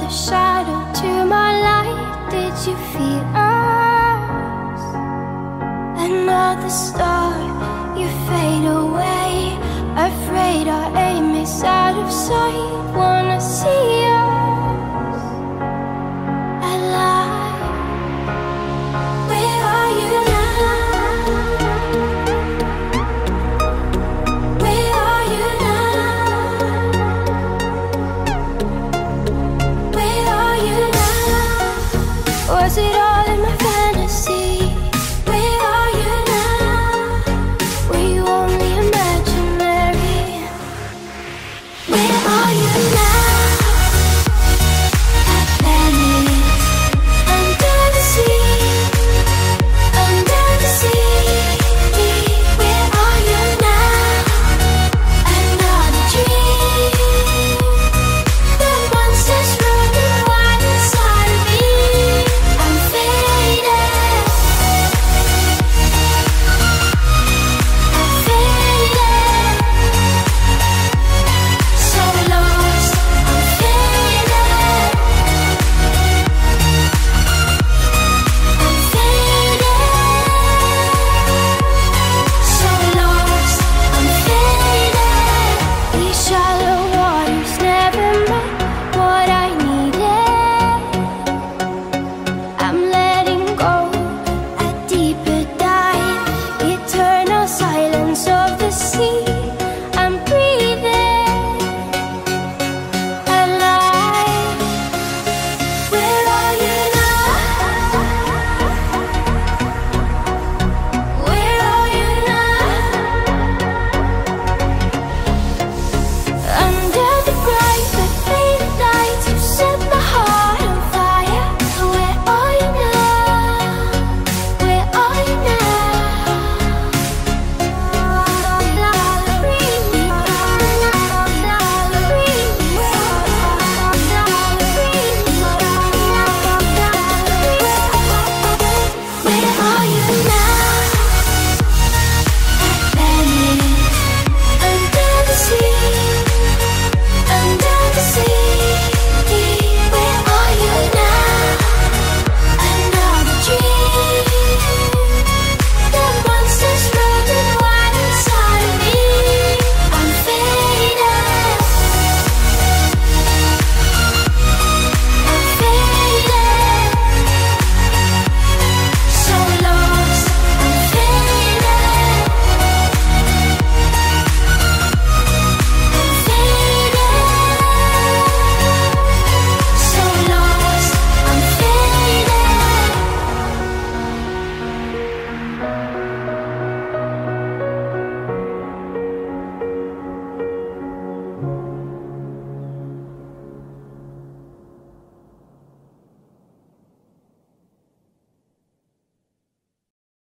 the shadow.